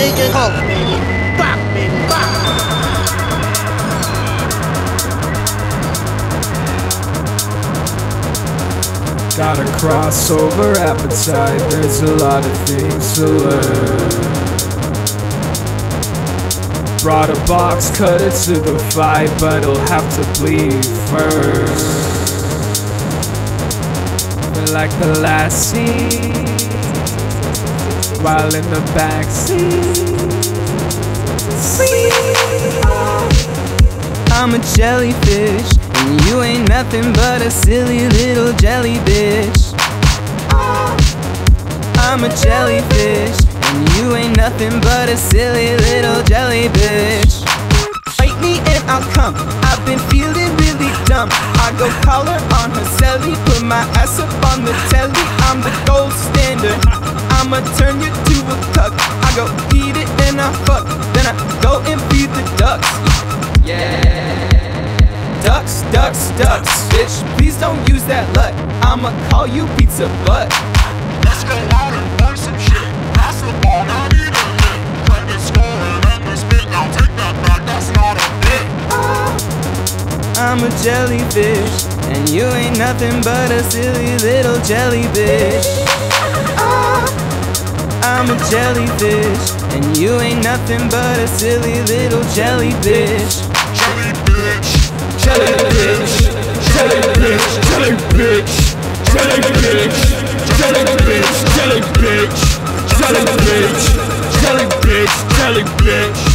Bop, bop. Got a crossover appetite, there's a lot of things to learn. Brought a box cutter to the fight, but it'll have to bleed first. Like the last scene while in the backseat. I'm a jellyfish, and you ain't nothing but a silly little jelly bitch. I'm a jellyfish, and you ain't nothing but a silly little jelly bitch. Fight me and I'll come. I've been feeling really dumb. I go collar on her celly, put my ass up on the telly. I'm the gold standard. I'ma turn you to a cuck. I go eat it and I fuck, then I go and feed the ducks. Yeah. Ducks, ducks, ducks, bitch. Please don't use that luck. I'ma call you pizza butt. Let's go out and burn some shit. Pass the ball, not even hit. Cut the score and end this spit. Now take that back, that's not a bit. I'm a jellyfish, and you ain't nothing but a silly little jelly bitch. I'm a jellyfish, and you ain't nothing but a silly little jelly bitch. Jelly bitch. Jelly bitch, Jelly bitch, jelly bitch, jelly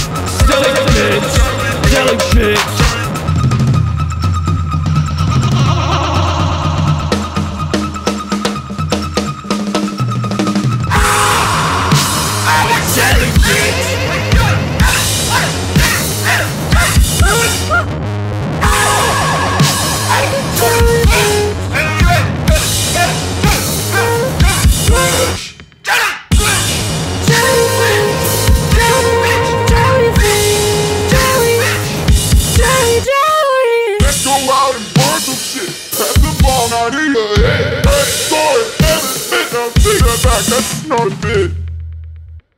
out and burn some shit. Pass the ball, now need a head. Hey, sorry, everything I'll take that back. that's not a bit.